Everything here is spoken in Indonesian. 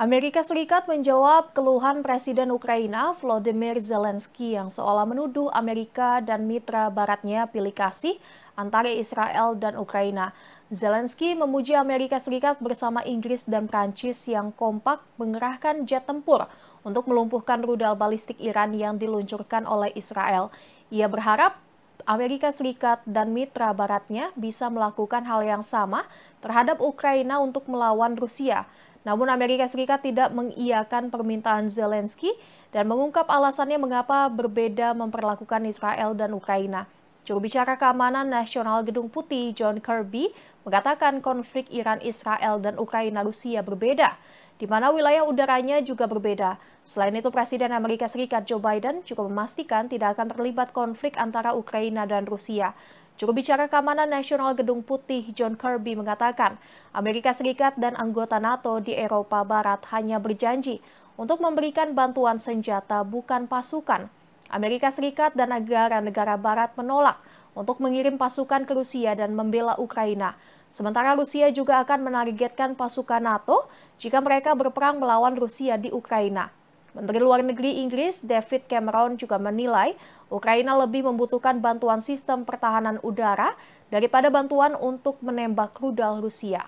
Amerika Serikat menjawab keluhan Presiden Ukraina Volodymyr Zelensky yang seolah menuduh Amerika dan mitra baratnya pilih kasih antara Israel dan Ukraina. Zelensky memuji Amerika Serikat bersama Inggris dan Prancis yang kompak mengerahkan jet tempur untuk melumpuhkan rudal balistik Iran yang diluncurkan oleh Israel. Ia berharap Amerika Serikat dan mitra baratnya bisa melakukan hal yang sama terhadap Ukraina untuk melawan Rusia. Namun Amerika Serikat tidak mengiyakan permintaan Zelensky dan mengungkap alasannya mengapa berbeda memperlakukan Israel dan Ukraina. Juru bicara keamanan nasional Gedung Putih John Kirby mengatakan konflik Iran, Israel, dan Ukraina Rusia berbeda, di mana wilayah udaranya juga berbeda. Selain itu, Presiden Amerika Serikat Joe Biden juga memastikan tidak akan terlibat konflik antara Ukraina dan Rusia. Juru bicara keamanan nasional Gedung Putih John Kirby mengatakan, Amerika Serikat dan anggota NATO di Eropa Barat hanya berjanji untuk memberikan bantuan senjata bukan pasukan. Amerika Serikat dan negara-negara Barat menolak untuk mengirim pasukan ke Rusia dan membela Ukraina. Sementara Rusia juga akan menargetkan pasukan NATO jika mereka berperang melawan Rusia di Ukraina. Menteri Luar Negeri Inggris David Cameron juga menilai Ukraina lebih membutuhkan bantuan sistem pertahanan udara daripada bantuan untuk menembak rudal Rusia.